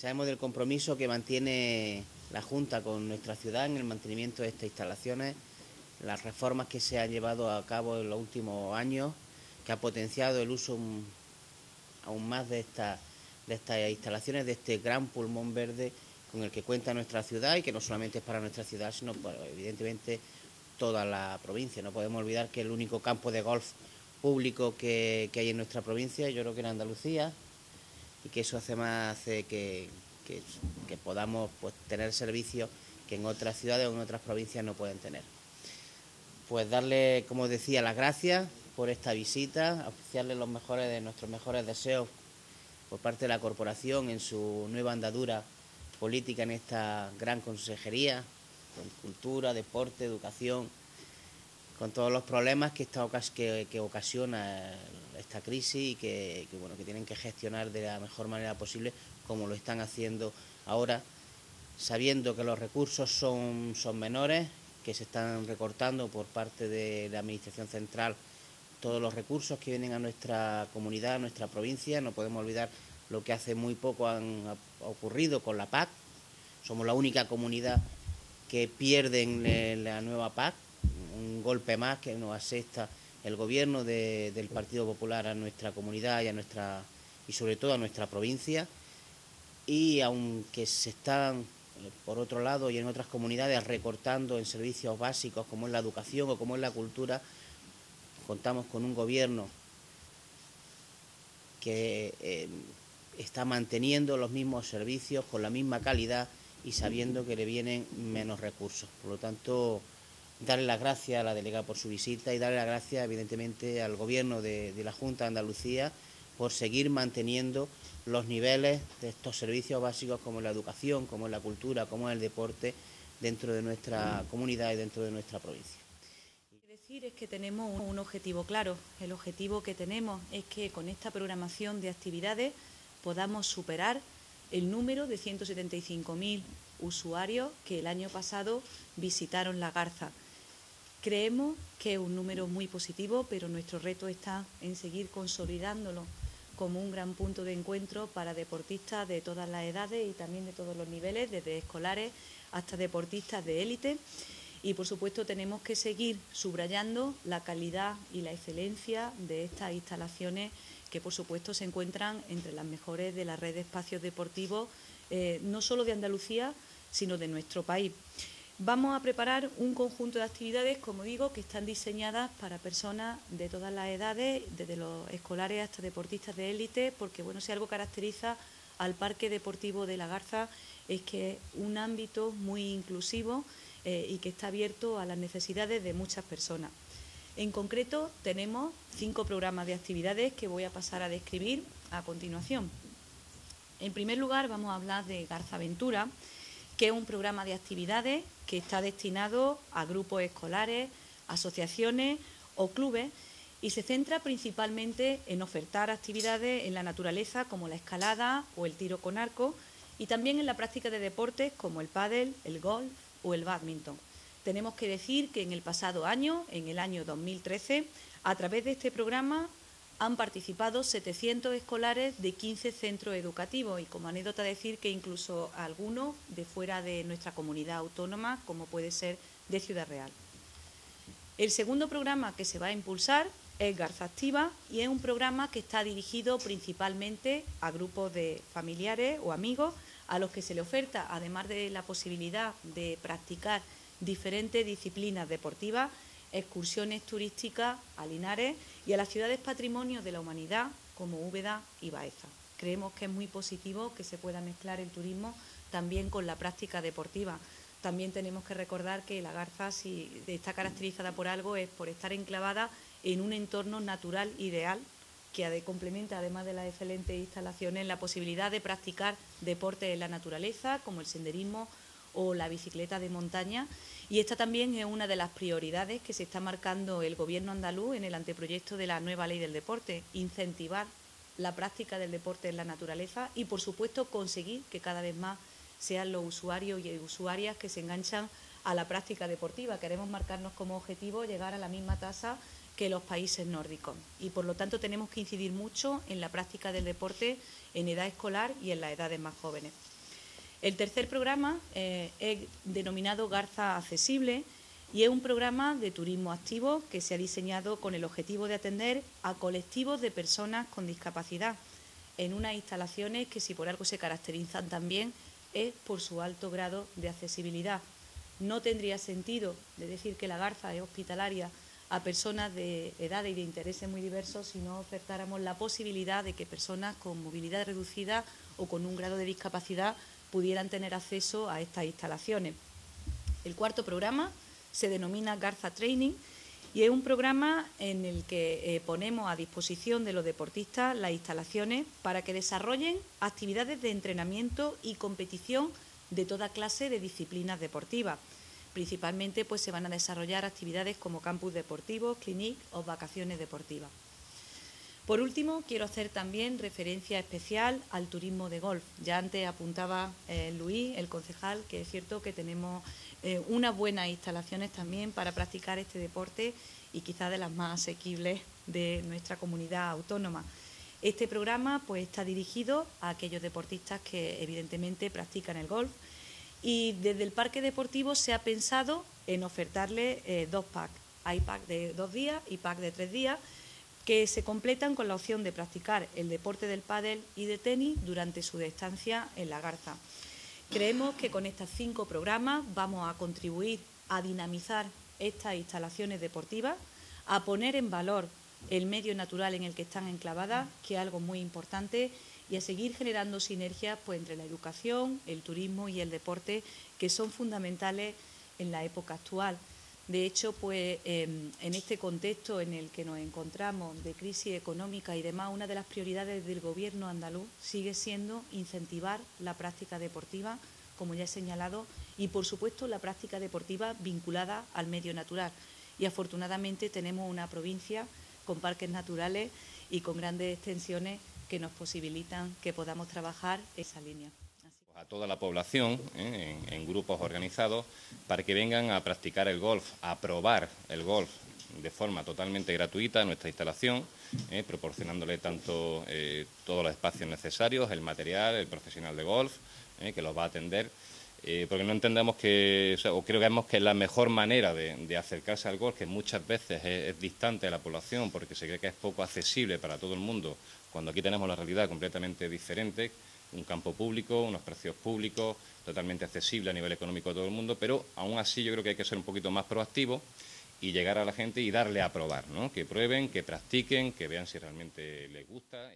Sabemos del compromiso que mantiene la Junta con nuestra ciudad en el mantenimiento de estas instalaciones, las reformas que se han llevado a cabo en los últimos años, que ha potenciado el uso aún más de, de estas instalaciones, de este gran pulmón verde con el que cuenta nuestra ciudad y que no solamente es para nuestra ciudad, sino para, evidentemente toda la provincia. No podemos olvidar que el único campo de golf público que, hay en nuestra provincia, yo creo que en Andalucía, y que eso hace más hace que, que, podamos pues, tener servicios que en otras ciudades o en otras provincias no pueden tener. Pues darle, como decía, las gracias por esta visita, oficiarle los mejores de nuestros mejores deseos por parte de la corporación en su nueva andadura política en esta gran consejería, con cultura, deporte, educación, con todos los problemas que, esta, que, que ocasiona esta crisis y que, bueno, que tienen que gestionar de la mejor manera posible como lo están haciendo ahora, sabiendo que los recursos son, son menores, que se están recortando por parte de la Administración Central todos los recursos que vienen a nuestra comunidad, a nuestra provincia. No podemos olvidar lo que hace muy poco han ocurrido con la PAC. Somos la única comunidad que pierde la nueva PAC, un golpe más que nos asesta el gobierno del Partido Popular a nuestra comunidad y a nuestra y sobre todo a nuestra provincia y aunque se están por otro lado y en otras comunidades recortando en servicios básicos como es la educación o como es la cultura, contamos con un gobierno que eh, está manteniendo los mismos servicios con la misma calidad y sabiendo que le vienen menos recursos. Por lo tanto, darle las gracias a la delegada por su visita y darle las gracias, evidentemente, al Gobierno de, la Junta de Andalucía por seguir manteniendo los niveles de estos servicios básicos como la educación, como la cultura, como el deporte dentro de nuestra comunidad y dentro de nuestra provincia. Decir es que tenemos un objetivo claro. El objetivo que tenemos es que con esta programación de actividades podamos superar el número de 175.000 usuarios que el año pasado visitaron la Garza. Creemos que es un número muy positivo, pero nuestro reto está en seguir consolidándolo como un gran punto de encuentro para deportistas de todas las edades y también de todos los niveles, desde escolares hasta deportistas de élite. Y por supuesto tenemos que seguir subrayando la calidad y la excelencia de estas instalaciones que por supuesto se encuentran entre las mejores de la red de espacios deportivos, eh, no solo de Andalucía, sino de nuestro país. Vamos a preparar un conjunto de actividades, como digo, que están diseñadas para personas de todas las edades, desde los escolares hasta deportistas de élite, porque bueno, si algo caracteriza al Parque Deportivo de la Garza es que es un ámbito muy inclusivo eh, y que está abierto a las necesidades de muchas personas. En concreto, tenemos cinco programas de actividades que voy a pasar a describir a continuación. En primer lugar, vamos a hablar de Garza Aventura, que es un programa de actividades que está destinado a grupos escolares, asociaciones o clubes y se centra principalmente en ofertar actividades en la naturaleza como la escalada o el tiro con arco y también en la práctica de deportes como el pádel, el golf o el badminton. Tenemos que decir que en el pasado año, en el año 2013, a través de este programa han participado 700 escolares de 15 centros educativos y como anécdota decir que incluso algunos de fuera de nuestra comunidad autónoma, como puede ser de Ciudad Real. El segundo programa que se va a impulsar es Garza Activa y es un programa que está dirigido principalmente a grupos de familiares o amigos a los que se le oferta, además de la posibilidad de practicar diferentes disciplinas deportivas, excursiones turísticas a Linares y a las ciudades patrimonio de la humanidad como Úbeda y Baeza. Creemos que es muy positivo que se pueda mezclar el turismo también con la práctica deportiva. También tenemos que recordar que la Garza, si está caracterizada por algo, es por estar enclavada en un entorno natural ideal que complementa, además de las excelentes instalaciones, la posibilidad de practicar deportes en la naturaleza, como el senderismo o la bicicleta de montaña. Y esta también es una de las prioridades que se está marcando el Gobierno andaluz en el anteproyecto de la nueva ley del deporte, incentivar la práctica del deporte en la naturaleza y, por supuesto, conseguir que cada vez más sean los usuarios y usuarias que se enganchan a la práctica deportiva. Queremos marcarnos como objetivo llegar a la misma tasa que los países nórdicos y por lo tanto tenemos que incidir mucho en la práctica del deporte en edad escolar y en las edades más jóvenes. El tercer programa eh, es denominado Garza Accesible y es un programa de turismo activo que se ha diseñado con el objetivo de atender a colectivos de personas con discapacidad en unas instalaciones que si por algo se caracterizan también es por su alto grado de accesibilidad. No tendría sentido de decir que la Garza es hospitalaria a personas de edades y de intereses muy diversos si no ofertáramos la posibilidad de que personas con movilidad reducida o con un grado de discapacidad pudieran tener acceso a estas instalaciones. El cuarto programa se denomina Garza Training y es un programa en el que eh, ponemos a disposición de los deportistas las instalaciones para que desarrollen actividades de entrenamiento y competición de toda clase de disciplinas deportivas. Principalmente pues, se van a desarrollar actividades como campus deportivos, clinic o vacaciones deportivas. Por último, quiero hacer también referencia especial al turismo de golf. Ya antes apuntaba eh, Luis, el concejal, que es cierto que tenemos eh, unas buenas instalaciones también para practicar este deporte y quizás de las más asequibles de nuestra comunidad autónoma. Este programa pues, está dirigido a aquellos deportistas que evidentemente practican el golf y desde el parque deportivo se ha pensado en ofertarle eh, dos packs. Hay pack de dos días y pack de tres días que se completan con la opción de practicar el deporte del pádel y de tenis durante su estancia en la Garza. Creemos que con estos cinco programas vamos a contribuir a dinamizar estas instalaciones deportivas, a poner en valor el medio natural en el que están enclavadas, que es algo muy importante, y a seguir generando sinergias pues, entre la educación, el turismo y el deporte, que son fundamentales en la época actual. De hecho, pues em, en este contexto en el que nos encontramos de crisis económica y demás, una de las prioridades del Gobierno andaluz sigue siendo incentivar la práctica deportiva, como ya he señalado, y por supuesto la práctica deportiva vinculada al medio natural. Y afortunadamente tenemos una provincia con parques naturales y con grandes extensiones que nos posibilitan que podamos trabajar esa línea a toda la población ¿eh? en, grupos organizados para que vengan a practicar el golf, a probar el golf de forma totalmente gratuita en nuestra instalación, ¿eh? proporcionándole tanto eh, todos los espacios necesarios, el material, el profesional de golf, que los va a atender. porque no entendemos que, o, creo que vemos que es la mejor manera de, acercarse al golf, que muchas veces es, es, distante de la población porque se cree que es poco accesible para todo el mundo, cuando aquí tenemos la realidad completamente diferente, un campo público, unos precios públicos, totalmente accesible a nivel económico a todo el mundo, pero aún así yo creo que hay que ser un poquito más proactivo y llegar a la gente y darle a probar, ¿no? que prueben, que practiquen, que vean si realmente les gusta.